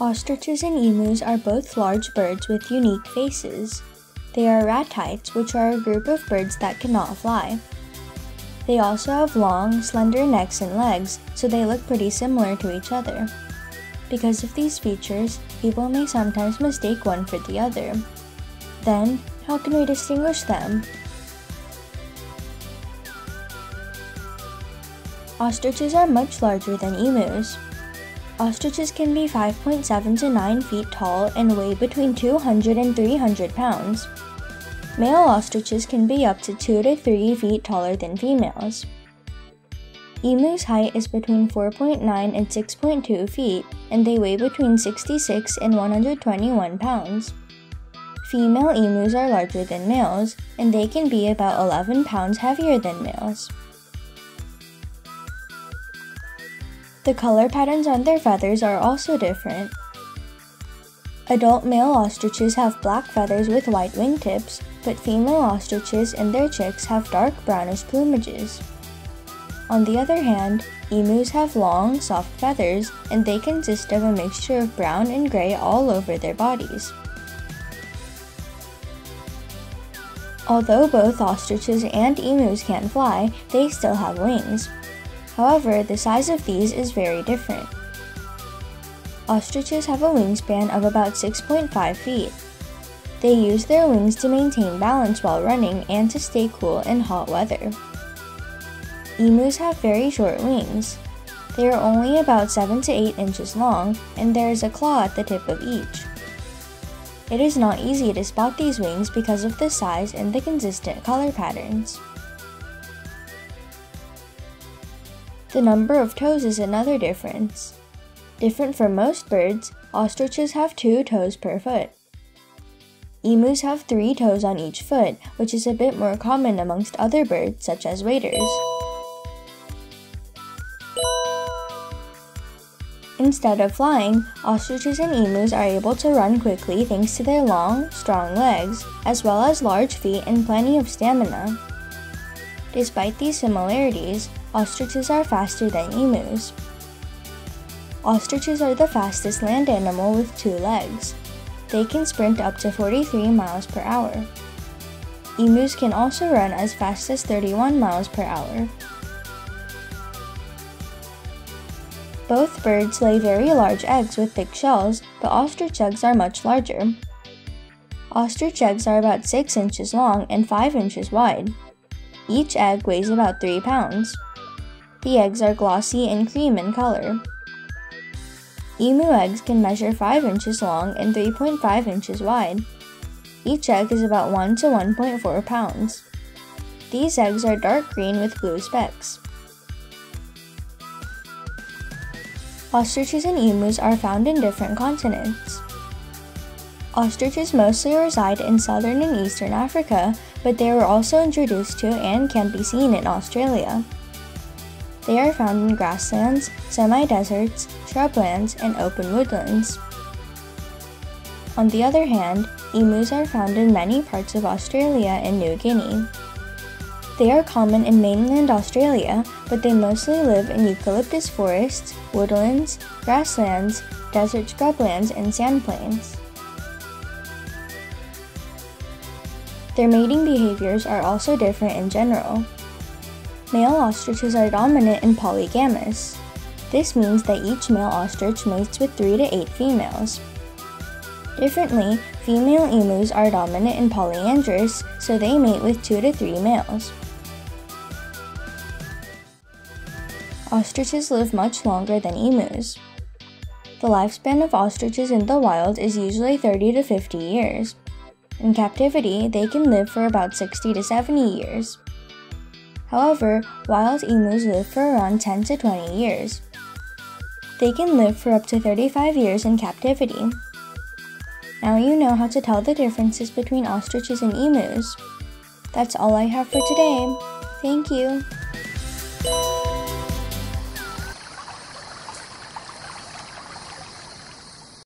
Ostriches and emus are both large birds with unique faces. They are ratites, which are a group of birds that cannot fly. They also have long, slender necks and legs, so they look pretty similar to each other. Because of these features, people may sometimes mistake one for the other. Then, how can we distinguish them? Ostriches are much larger than emus. Ostriches can be 5.7 to 9 feet tall and weigh between 200 and 300 pounds. Male ostriches can be up to 2 to 3 feet taller than females. Emu's height is between 4.9 and 6.2 feet, and they weigh between 66 and 121 pounds. Female emus are larger than males, and they can be about 11 pounds heavier than males. The color patterns on their feathers are also different. Adult male ostriches have black feathers with white wingtips, but female ostriches and their chicks have dark brownish plumages. On the other hand, emus have long, soft feathers, and they consist of a mixture of brown and gray all over their bodies. Although both ostriches and emus can fly, they still have wings. However, the size of these is very different. Ostriches have a wingspan of about 6.5 feet. They use their wings to maintain balance while running and to stay cool in hot weather. Emus have very short wings. They are only about 7 to 8 inches long, and there is a claw at the tip of each. It is not easy to spot these wings because of the size and the consistent color patterns. The number of toes is another difference. Different from most birds, ostriches have two toes per foot. Emus have three toes on each foot, which is a bit more common amongst other birds such as waders. Instead of flying, ostriches and emus are able to run quickly thanks to their long, strong legs, as well as large feet and plenty of stamina. Despite these similarities, ostriches are faster than emus. Ostriches are the fastest land animal with two legs. They can sprint up to 43 miles per hour. Emus can also run as fast as 31 miles per hour. Both birds lay very large eggs with thick shells, but ostrich eggs are much larger. Ostrich eggs are about 6 inches long and 5 inches wide. Each egg weighs about 3 pounds. The eggs are glossy and cream in color. Emu eggs can measure 5 inches long and 3.5 inches wide. Each egg is about 1 to 1.4 pounds. These eggs are dark green with blue specks. Ostriches and emus are found in different continents. Ostriches mostly reside in southern and eastern Africa, but they were also introduced to and can be seen in Australia. They are found in grasslands, semi-deserts, shrublands, and open woodlands. On the other hand, emus are found in many parts of Australia and New Guinea. They are common in mainland Australia, but they mostly live in eucalyptus forests, woodlands, grasslands, desert scrublands, and sandplains. Their mating behaviors are also different in general. Male ostriches are dominant and polygamous. This means that each male ostrich mates with 3 to 8 females. Differently, female emus are dominant and polyandrous, so they mate with 2 to 3 males. Ostriches live much longer than emus. The lifespan of ostriches in the wild is usually 30 to 50 years. In captivity, they can live for about 60 to 70 years. However, wild emus live for around 10 to 20 years. They can live for up to 35 years in captivity. Now you know how to tell the differences between ostriches and emus. That's all I have for today. Thank you.